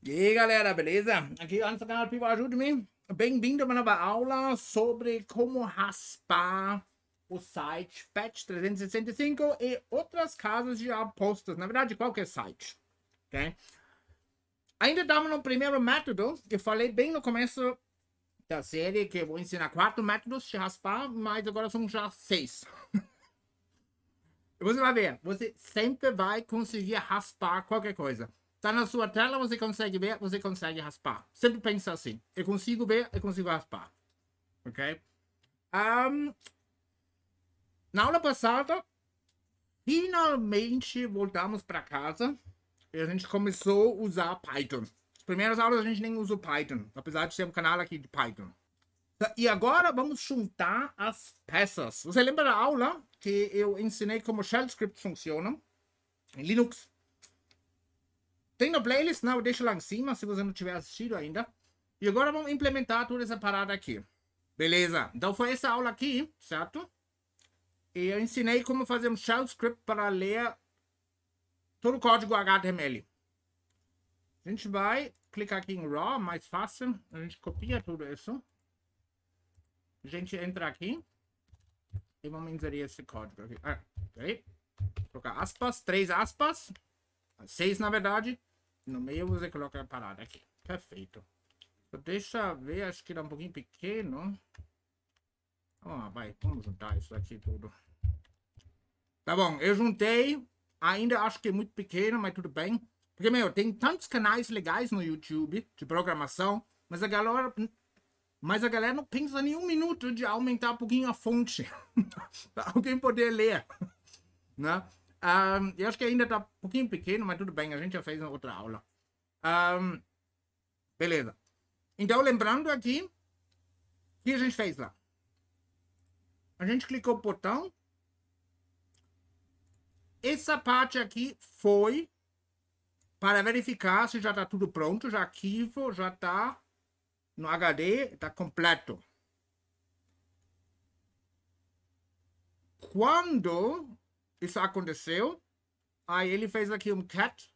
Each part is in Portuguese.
E aí galera, beleza? Aqui antes do canal Pivo Ajude-me. Bem-vindo a uma nova aula sobre como raspar o site Patch 365 e outras casas de apostas. Na verdade, qualquer site. ok? Ainda estamos no primeiro método, que falei bem no começo da série, que eu vou ensinar quatro métodos de raspar, mas agora são já seis. você vai ver, você sempre vai conseguir raspar qualquer coisa. Tá na sua tela, você consegue ver, você consegue raspar. Sempre pensa assim. Eu consigo ver, eu consigo raspar. Ok? Um, na aula passada, finalmente voltamos para casa e a gente começou a usar Python. As primeiras aulas a gente nem usou Python, apesar de ser um canal aqui de Python. E agora vamos juntar as peças. Você lembra da aula que eu ensinei como shell scripts funcionam em Linux? Tem no playlist, não, deixa lá em cima se você não tiver assistido ainda. E agora vamos implementar toda essa parada aqui. Beleza, então foi essa aula aqui, certo? E eu ensinei como fazer um shell script para ler todo o código HTML. A gente vai clicar aqui em RAW, mais fácil. A gente copia tudo isso. A gente entra aqui. E vamos inserir esse código aqui. Ah, ok. Colocar aspas, três aspas. Seis, na verdade. No meio você coloca a parada aqui. Perfeito. Deixa ver, acho que era um pouquinho pequeno. Ah, vai, vamos juntar isso aqui tudo. Tá bom, eu juntei. Ainda acho que é muito pequeno, mas tudo bem. Porque, meu, tem tantos canais legais no YouTube de programação, mas a galera, mas a galera não pensa nem um minuto de aumentar um pouquinho a fonte. para alguém poder ler. Né? Um, eu acho que ainda tá um pouquinho pequeno, mas tudo bem, a gente já fez uma outra aula. Um, beleza. Então, lembrando aqui, o que a gente fez lá? A gente clicou no botão. Essa parte aqui foi para verificar se já está tudo pronto, já arquivo, já está no HD, está completo. Quando isso aconteceu. Aí ele fez aqui um cat.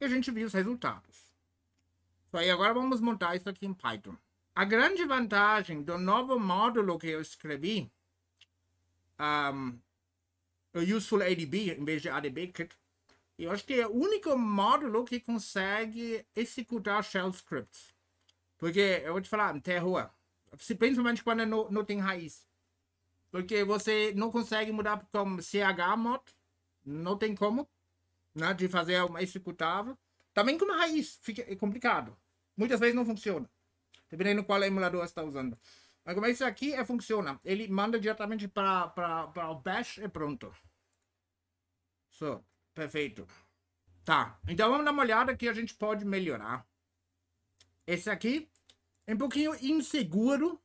E a gente viu os resultados. Aí agora vamos montar isso aqui em Python. A grande vantagem do novo módulo que eu escrevi, um, o Useful ADB, em vez de ADB-Kit, eu acho que é o único módulo que consegue executar shell scripts. Porque, eu vou te falar, terror. Principalmente quando não, não tem raiz. Porque você não consegue mudar como chmod, não tem como, né, de fazer uma executável. Também com uma raiz, fica é complicado. Muitas vezes não funciona, dependendo qual emulador você está usando. Mas como esse aqui é, funciona, ele manda diretamente para o bash e pronto. So, perfeito. Tá, então vamos dar uma olhada que a gente pode melhorar. Esse aqui é um pouquinho inseguro,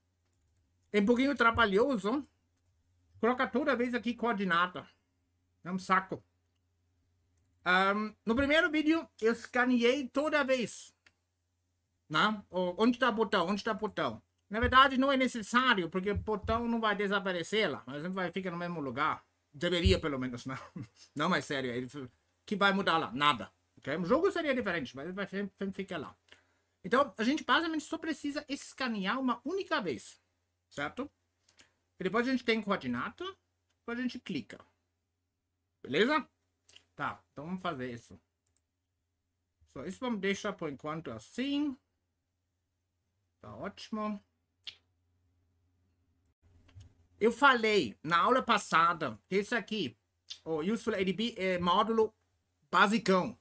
é um pouquinho trabalhoso, Coloca toda vez aqui coordenada. É um saco. Um, no primeiro vídeo, eu escaneei toda vez. Né? Onde está o botão? Onde está o botão? Na verdade, não é necessário, porque o botão não vai desaparecer lá. Mas vai ficar no mesmo lugar. Deveria, pelo menos, não. Não, mais sério. Ele, que vai mudar lá? Nada. Okay? O jogo seria diferente, mas ele vai sempre ficar lá. Então, a gente basicamente só precisa escanear uma única vez. Certo? Depois a gente tem coordenada. Depois a gente clica. Beleza? Tá, então vamos fazer isso. Só isso vamos deixar por enquanto assim. Tá ótimo. Eu falei na aula passada que esse aqui, o Useful ADB, é módulo basicão.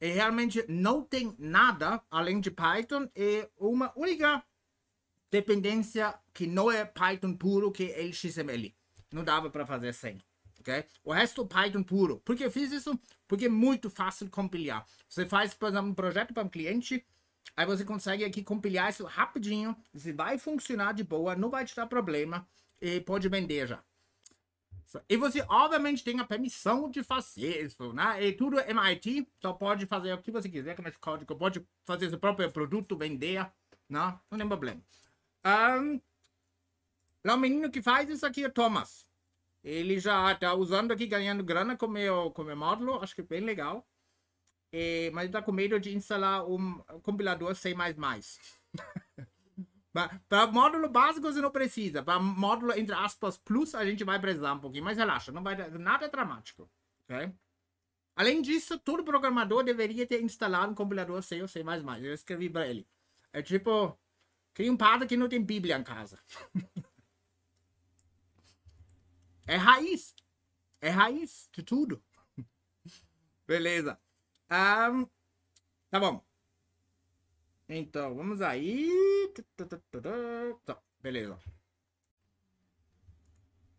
E realmente não tem nada além de Python e uma única dependência que não é Python puro, que é XML. Não dava para fazer sem. Okay? O resto Python puro. Por que eu fiz isso? Porque é muito fácil compilar. Você faz, por exemplo, um projeto para um cliente, aí você consegue aqui compilar isso rapidinho, se vai funcionar de boa, não vai te dar problema e pode vender já. E você, obviamente, tem a permissão de fazer isso, né? E tudo é MIT, então pode fazer o que você quiser com esse código, pode fazer seu próprio produto, vender, né? Não tem problema. Um, lá o menino que faz isso aqui é Thomas. Ele já está usando aqui, ganhando grana com meu, com meu módulo. Acho que é bem legal. E, mas ele tá com medo de instalar um compilador C++. Para módulo básico você não precisa. Para módulo entre aspas plus a gente vai precisar um pouquinho. Mas relaxa, não vai nada dramático. Além disso, todo programador deveria ter instalado um compilador C ou C++. Eu escrevi para ele. É tipo, cria um padre que não tem Bíblia em casa. é raiz. É raiz de tudo. Beleza. Um, tá bom. Então, vamos aí. Tá, beleza.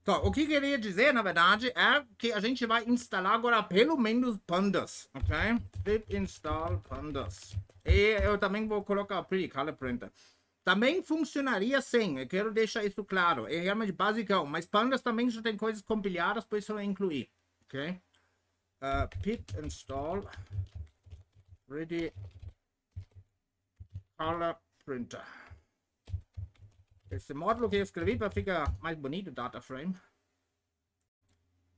Então, o que queria dizer, na verdade, é que a gente vai instalar agora pelo menos pandas, ok? Pip install pandas. E eu também vou colocar o Pretty Color Printer. Também funcionaria sem, eu quero deixar isso claro. É realmente basicão, mas pandas também já tem coisas compiladas, por isso eu incluir, ok? Uh, pip install ready color printer. Esse módulo que eu escrevi para ficar mais bonito o data frame.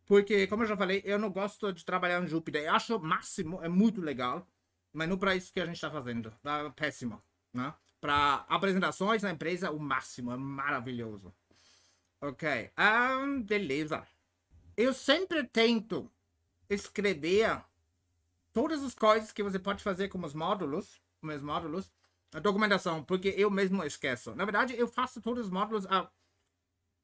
Porque, como eu já falei, eu não gosto de trabalhar em Jupyter. Eu acho máximo, é muito legal, mas não para isso que a gente está fazendo. Tá péssimo. Né? Para apresentações na empresa, o máximo, é maravilhoso. Ok, um, beleza. Eu sempre tento escrever todas as coisas que você pode fazer com os módulos, com os módulos, a documentação, porque eu mesmo esqueço. Na verdade, eu faço todos os módulos. A...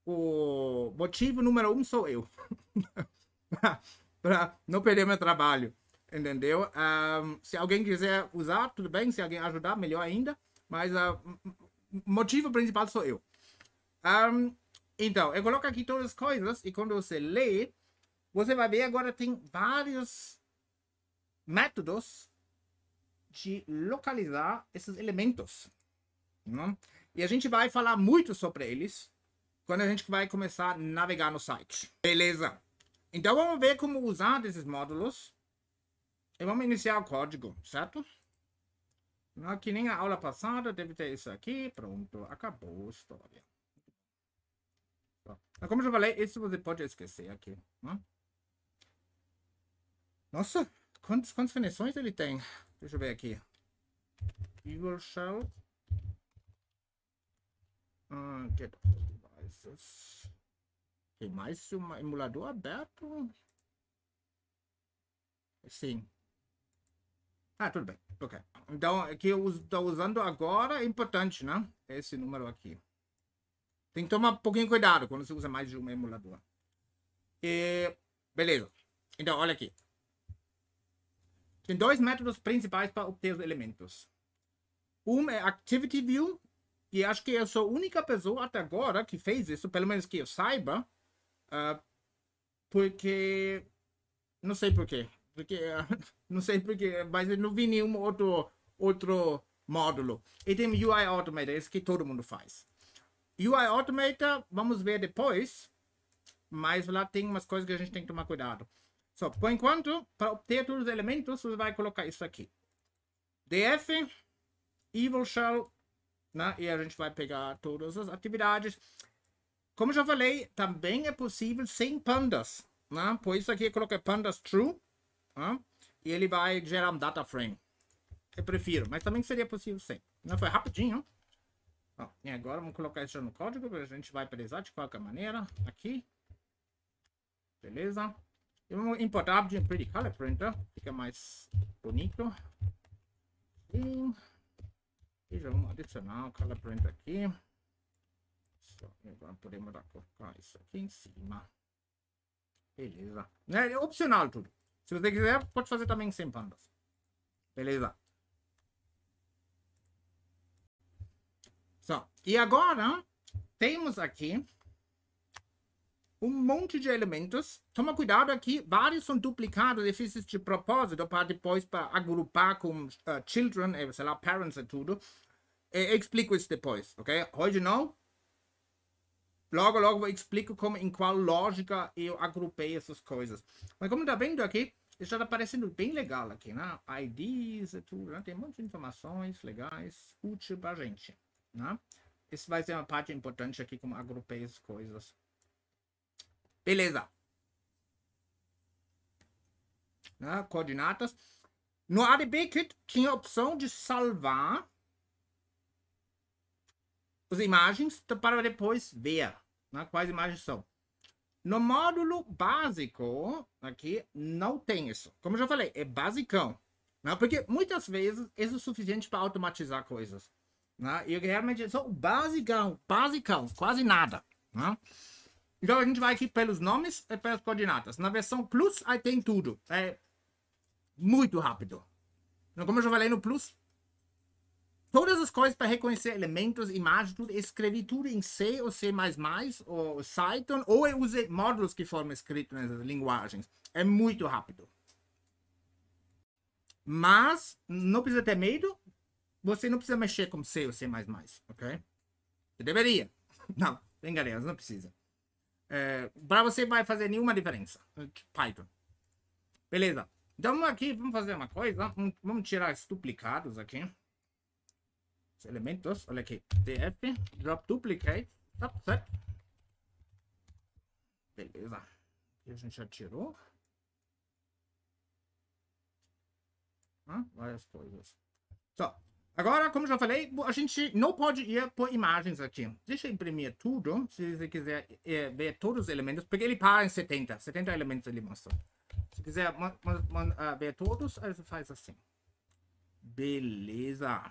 O motivo número um sou eu. para não perder meu trabalho. Entendeu? Um, se alguém quiser usar, tudo bem. Se alguém ajudar, melhor ainda. Mas o motivo principal sou eu. Um, então, eu coloco aqui todas as coisas e quando você lê, você vai ver agora tem vários métodos de localizar esses elementos. Não? E a gente vai falar muito sobre eles quando a gente vai começar a navegar no site. Beleza? Então vamos ver como usar esses módulos. E vamos iniciar o código, certo? Que nem a aula passada, deve ter isso aqui. Pronto, acabou a história. Como eu já falei, isso você pode esquecer aqui. Não? Nossa, quantas, quantas conexões ele tem? Deixa eu ver aqui. Evil Shell. Uh, get devices. Tem mais um emulador aberto? Sim. Ah, tudo bem. Ok. Então, aqui eu estou usando agora é importante, né? Esse número aqui. Tem que tomar um pouquinho cuidado quando você usa mais de um emulador. E, beleza. Então, olha aqui. Tem dois métodos principais para obter os elementos. Um é Activity View, e acho que eu sou a única pessoa até agora que fez isso, pelo menos que eu saiba, uh, porque não sei porquê, porque não sei porquê, mas não vi nenhum outro outro módulo. E tem UI Automator, esse que todo mundo faz. UI Automator, vamos ver depois, mas lá tem umas coisas que a gente tem que tomar cuidado. So, por enquanto, para obter todos os elementos, você vai colocar isso aqui. df, evil shell, né? e a gente vai pegar todas as atividades. Como já falei, também é possível sem pandas. Né? Por isso aqui eu coloquei pandas true. Né? E ele vai gerar um data frame. Eu prefiro, mas também seria possível sem. Não foi rapidinho. Bom, e agora vamos colocar isso no código, a gente vai precisar de qualquer maneira. Aqui. Beleza. Vamos importar de Pretty Color Printer, fica mais bonito. E, e já vamos adicionar o Color Printer aqui. Só, agora podemos colocar isso aqui em cima. Beleza. É, é opcional tudo. Se você quiser, pode fazer também sem pandas. Beleza. Só. E agora, temos aqui um monte de elementos. Toma cuidado aqui, vários são duplicados e fiz de propósito para depois para agrupar com uh, children, eh, sei lá, parents e tudo. Eu explico isso depois, ok? Hoje não. Logo, logo eu explico como, em qual lógica eu agrupei essas coisas. Mas como tá vendo aqui, já tá parecendo bem legal aqui, né? IDs e tudo, né? Tem um monte de informações legais, útil pra gente, né? Isso vai ser uma parte importante aqui, como agrupei as coisas. Beleza. Né? Coordenadas. No ADB-Kit tinha a opção de salvar as imagens para depois ver né, quais imagens são. No módulo básico, aqui, não tem isso. Como eu já falei, é basicão. Né? Porque muitas vezes isso é suficiente para automatizar coisas. Né? E realmente só o basicão, basicão, quase nada. Né? Então a gente vai aqui pelos nomes e pelas coordenadas. Na versão Plus, aí tem tudo. É muito rápido. Então, como eu já falei no Plus, todas as coisas para reconhecer elementos, imagens, tudo, escrevi tudo em C ou C++, ou Python, ou eu usei módulos que foram escritos nessas linguagens. É muito rápido. Mas não precisa ter medo, você não precisa mexer com C ou C++, ok? Você deveria. Não, brincadeira, não precisa. É, para você vai fazer nenhuma diferença. Python. Beleza. Então aqui, vamos fazer uma coisa. Vamos tirar os duplicados aqui elementos, olha aqui, df, drop duplicate, certo? Beleza. Aqui a gente já tirou. Ah, várias coisas. Só. Agora, como já falei, a gente não pode ir por imagens aqui. Deixa eu imprimir tudo, se você quiser é, ver todos os elementos, porque ele para em 70. 70 elementos ele mostra. Se quiser uh, ver todos, aí você faz assim. Beleza.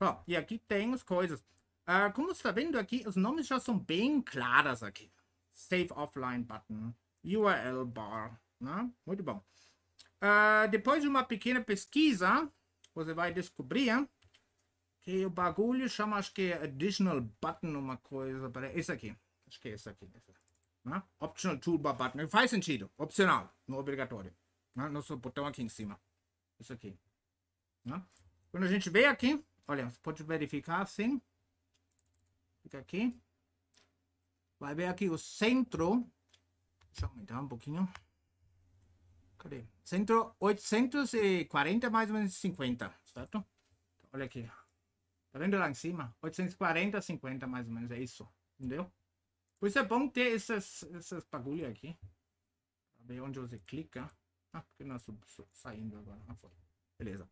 Ó, e aqui tem as coisas. Uh, como está vendo aqui, os nomes já são bem claros aqui. Save Offline Button, URL Bar, né? Muito bom. Uh, depois de uma pequena pesquisa, você vai descobrir que o bagulho chama, acho que Additional Button, uma coisa, para esse aqui. Acho que é esse aqui. Esse. Né? Optional Toolbar Button. Faz sentido. Opcional, não obrigatório. Né? Nosso botão aqui em cima. Isso aqui. Né? Quando a gente vê aqui, Olha, você pode verificar assim. Fica aqui. Vai ver aqui o centro. Deixa eu aumentar um pouquinho. Cadê? Centro 840 mais ou menos 50, certo? Olha aqui. Tá vendo lá em cima? 840, 50 mais ou menos, é isso. Entendeu? Por isso é bom ter esses, esses bagulho aqui. Pra ver onde você clica. Ah, porque nós saindo agora. Ah, foi. Beleza.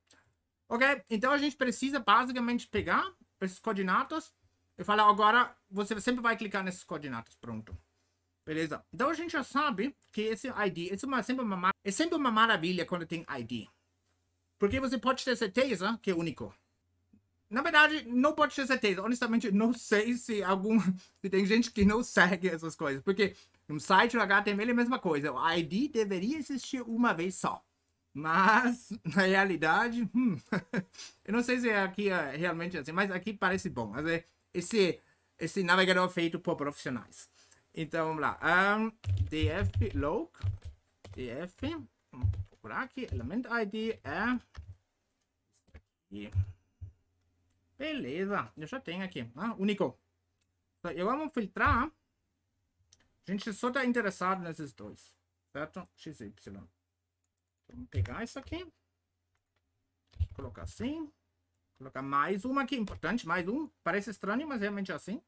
Ok? Então a gente precisa basicamente pegar esses coordenadas e falar agora você sempre vai clicar nesses coordenadas. Pronto. Beleza? Então a gente já sabe que esse ID é, sempre uma, é sempre uma maravilha quando tem ID. Porque você pode ter certeza que é único. Na verdade, não pode ter certeza. Honestamente, não sei se algum. Se tem gente que não segue essas coisas. Porque no site do HTML é a mesma coisa. O ID deveria existir uma vez só. Mas, na realidade, hum, eu não sei se aqui é realmente assim, mas aqui parece bom. Mas é esse, esse navegador feito por profissionais. Então, vamos lá. Um, df log, df, vamos procurar aqui, element ID é. Beleza, eu já tenho aqui, ah, único. Eu vamos filtrar. A gente só está interessado nesses dois, certo? XY. Vamos pegar isso aqui. Colocar assim. Colocar mais uma aqui. Importante, mais um. Parece estranho, mas realmente é assim.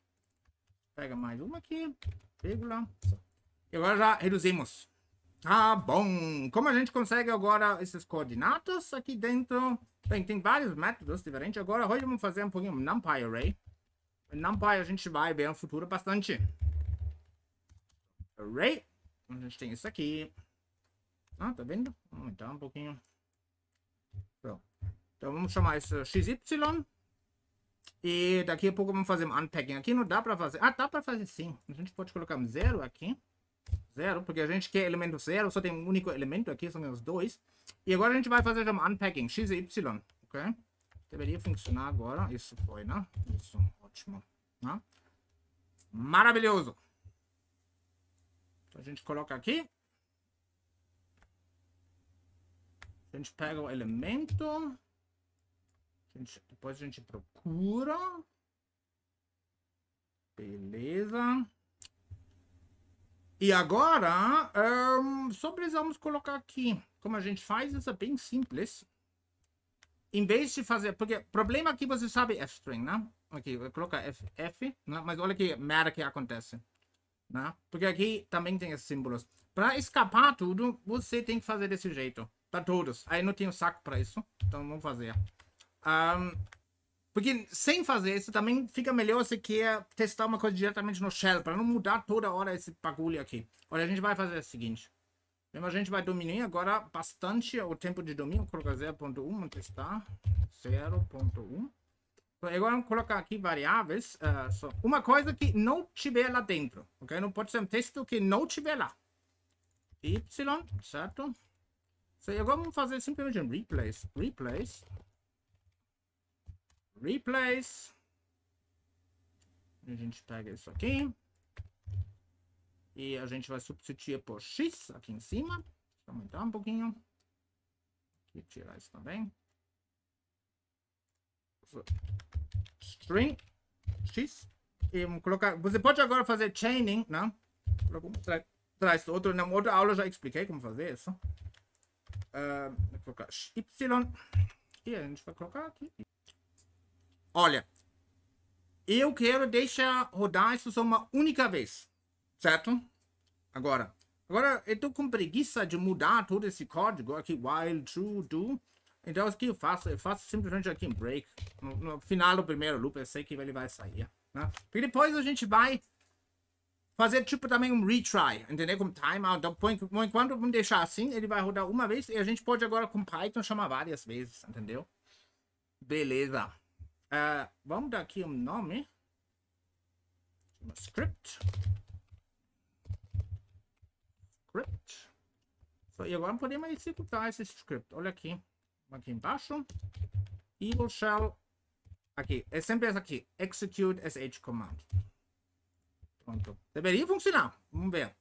Pega mais uma aqui. Vírgula. E agora já reduzimos. Tá bom. Como a gente consegue agora esses coordenadas aqui dentro? Bem, tem vários métodos diferentes. Agora, hoje vamos fazer um pouquinho NumPy Array. NumPy a gente vai ver no futuro bastante. Array. A gente tem isso aqui. Ah, tá vendo? Vamos aumentar um pouquinho. Pronto. Então vamos chamar isso XY. E daqui a pouco vamos fazer um unpacking. Aqui não dá para fazer. Ah, dá para fazer sim. A gente pode colocar um zero aqui. Zero, porque a gente quer elemento zero. Só tem um único elemento aqui, são os dois. E agora a gente vai fazer um unpacking. XY, ok? Deveria funcionar agora. Isso foi, né? Isso, ótimo. Né? Maravilhoso. Então a gente coloca aqui. A gente pega o elemento. A gente, depois a gente procura. Beleza. E agora, um, só precisamos colocar aqui. Como a gente faz, isso é bem simples. Em vez de fazer... Porque problema aqui, você sabe f-string, né? Aqui, vou colocar f, f né? mas olha que merda que acontece. Né? Porque aqui também tem esses símbolos. Para escapar tudo, você tem que fazer desse jeito. Tá todos. Aí não tenho saco para isso. Então vamos fazer. Um, porque sem fazer isso também fica melhor se quer testar uma coisa diretamente no shell, para não mudar toda hora esse bagulho aqui. Olha, a gente vai fazer o seguinte. A gente vai dominar agora bastante o tempo de domínio. Colocar 0.1, vamos testar. 0.1. Então, agora vamos colocar aqui variáveis. Uh, uma coisa que não tiver lá dentro. Ok? Não pode ser um texto que não tiver lá. Y, certo? So, agora vamos fazer simplesmente um replace. Replace. Replace. A gente pega isso aqui. E a gente vai substituir por X aqui em cima. Deixa aumentar um pouquinho. E tirar isso também. String X. E vamos colocar. Você pode agora fazer chaining, né? Tra traz outro, na outra aula já expliquei como fazer isso. Vou colocar Y. E a gente vai colocar aqui. Olha, eu quero deixar rodar isso só uma única vez, certo? Agora, agora eu tô com preguiça de mudar todo esse código aqui, while, true, do. Então, o que eu faço? Eu faço simplesmente aqui um break. No, no final do primeiro loop, eu sei que ele vai sair. Né? Porque depois a gente vai fazer tipo também um retry, entendeu? Com timeout. Então, por enquanto, vamos deixar assim, ele vai rodar uma vez e a gente pode agora com Python chamar várias vezes, entendeu? Beleza. Uh, vamos dar aqui um nome. Script. Script. So, e agora podemos executar esse script. Olha aqui. Aqui embaixo. Evil shell. Aqui. É sempre essa aqui. Execute sh command. Pronto. Deveria funcionar. Vamos ver.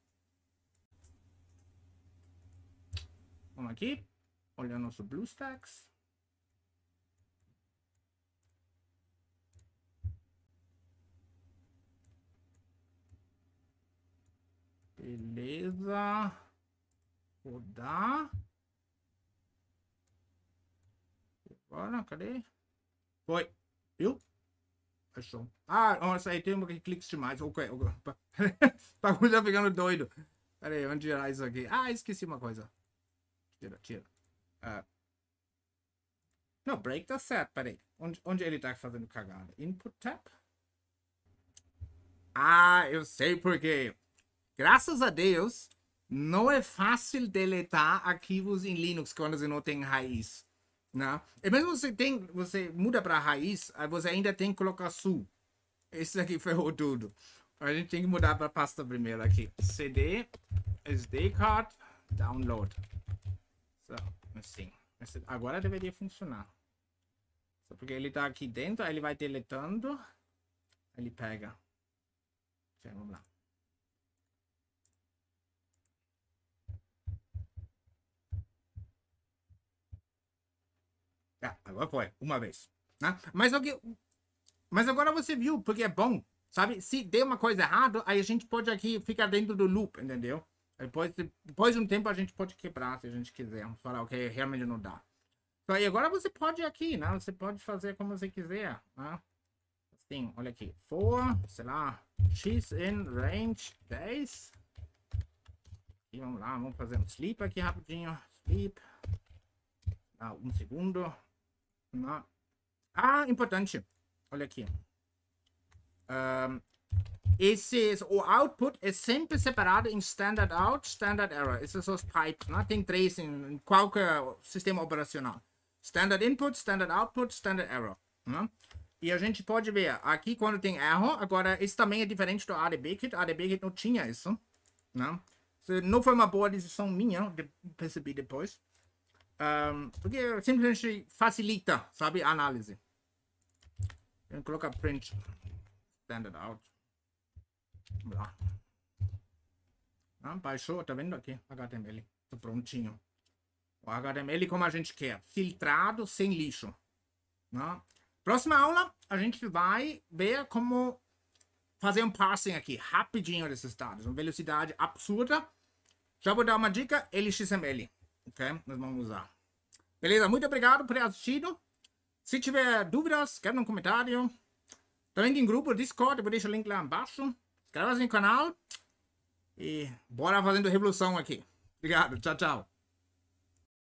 Vamos aqui. Olha nosso BlueStacks. Beleza. Rodar. Agora, cadê? Foi. Viu? Fechou. Ah, nossa, aí tem um que cliques demais. Ok, ok. Bagulho tá ficando doido. Pera aí, vamos tirar isso aqui. Ah, esqueci uma coisa. Tira, tira. Uh. Não, break tá certo. Pera aí. Onde, onde ele tá fazendo cagada? Input tab? Ah, eu sei por quê. Graças a Deus, não é fácil deletar arquivos em Linux quando você não tem raiz. Né? E mesmo você tem, você muda para raiz, você ainda tem que colocar su. Esse aqui ferrou tudo. A gente tem que mudar para pasta primeiro aqui. CD, SD card, download. So, assim. Agora deveria funcionar. Só porque ele está aqui dentro, ele vai deletando. Ele pega. Vamos lá. É, agora foi, uma vez. Né? Mas, mas agora você viu, porque é bom, sabe? Se der uma coisa errada, aí a gente pode aqui ficar dentro do loop, entendeu? Depois, depois de um tempo a gente pode quebrar se a gente quiser. Falar, ok, realmente não dá. Então, e agora você pode aqui, né? Você pode fazer como você quiser, né? Assim, olha aqui. For, sei lá, x in range 10. E vamos lá, vamos fazer um sleep aqui rapidinho. Sleep. Ah, um segundo. Ah, importante. Olha aqui. Um, o output é sempre separado em standard out, standard error. Esses são os pipes, né? Tem três em, qualquer sistema operacional. Standard input, standard output, standard error. Né? E a gente pode ver aqui quando tem error. Agora, isso também é diferente do ADBKit. ADBKit não tinha isso. Né? Não foi uma boa decisão minha, percebi depois. Um, porque simplesmente facilita, sabe, a análise. Eu colocar print standard out. Lá. Ah, baixou, tá vendo aqui? HTML. Tá prontinho. O HTML como a gente quer. Filtrado, sem lixo. Né? Próxima aula, a gente vai ver como fazer um parsing aqui, rapidinho desses dados. Uma velocidade absurda. Já vou dar uma dica, LXML. Ok? Nós vamos usar. Beleza? Muito obrigado por ter assistido. Se tiver dúvidas, quer um comentário. Também tem grupo Discord, vou deixar o link lá embaixo. Inscreva-se no canal. E bora fazendo revolução aqui. Obrigado. Tchau, tchau.